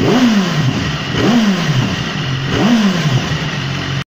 One